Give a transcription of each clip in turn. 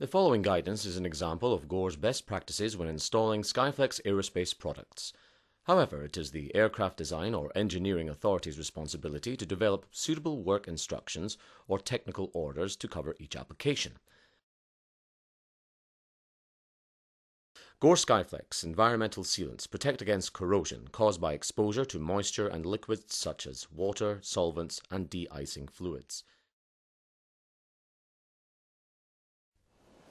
The following guidance is an example of Gore's best practices when installing Skyflex aerospace products. However, it is the aircraft design or engineering authority's responsibility to develop suitable work instructions or technical orders to cover each application. Gore Skyflex environmental sealants protect against corrosion caused by exposure to moisture and liquids such as water, solvents, and de-icing fluids.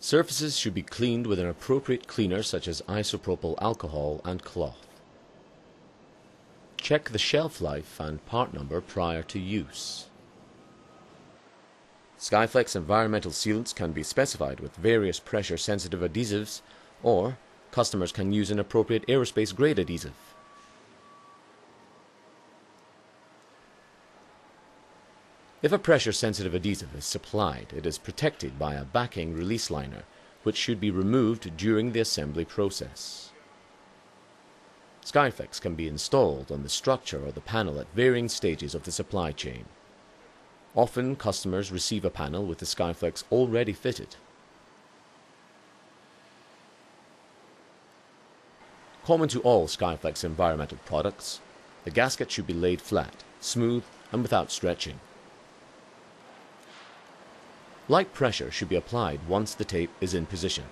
Surfaces should be cleaned with an appropriate cleaner such as isopropyl alcohol and cloth. Check the shelf life and part number prior to use. Skyflex environmental sealants can be specified with various pressure sensitive adhesives or customers can use an appropriate aerospace grade adhesive. If a pressure-sensitive adhesive is supplied, it is protected by a backing release liner, which should be removed during the assembly process. Skyflex can be installed on the structure or the panel at varying stages of the supply chain. Often customers receive a panel with the Skyflex already fitted. Common to all Skyflex environmental products, the gasket should be laid flat, smooth and without stretching. Light pressure should be applied once the tape is in position.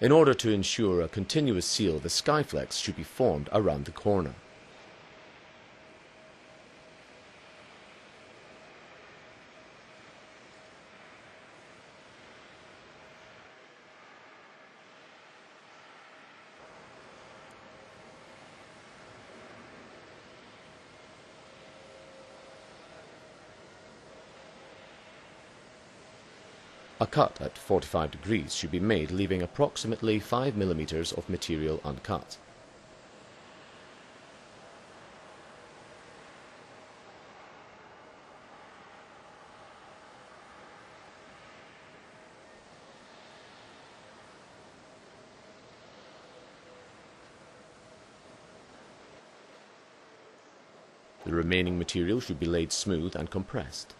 In order to ensure a continuous seal, the Skyflex should be formed around the corner. A cut at 45 degrees should be made leaving approximately 5 mm of material uncut. The remaining material should be laid smooth and compressed.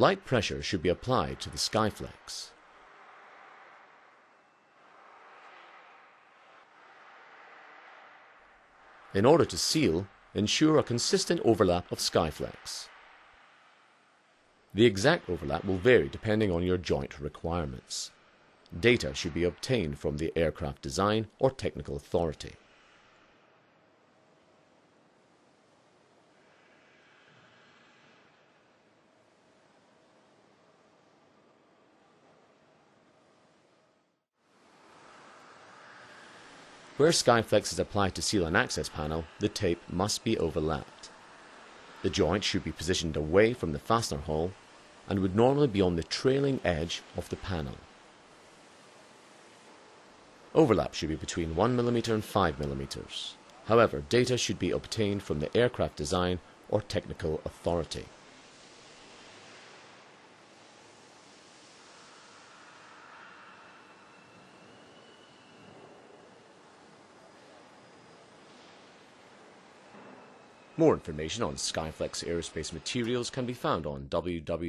Light pressure should be applied to the Skyflex. In order to seal, ensure a consistent overlap of Skyflex. The exact overlap will vary depending on your joint requirements. Data should be obtained from the aircraft design or technical authority. Where Skyflex is applied to seal an access panel, the tape must be overlapped. The joint should be positioned away from the fastener hole and would normally be on the trailing edge of the panel. Overlap should be between 1mm and 5mm. However, data should be obtained from the aircraft design or technical authority. More information on Skyflex aerospace materials can be found on www.gore.com.